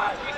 Five.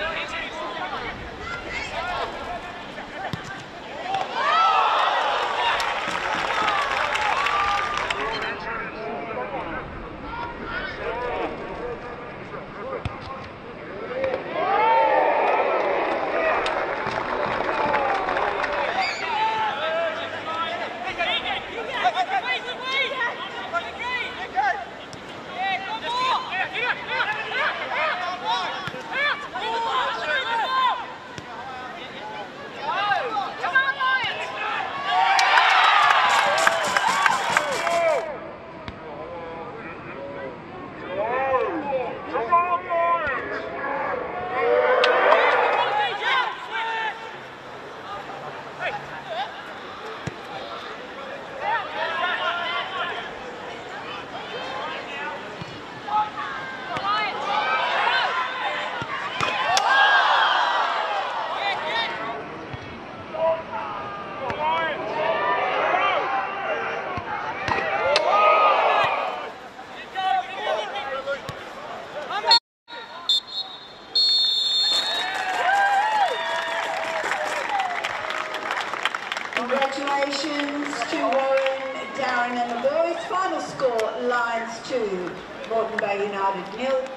Congratulations to Warren, Darren and the boys. Final score, Lions 2, Moreton Bay United nil.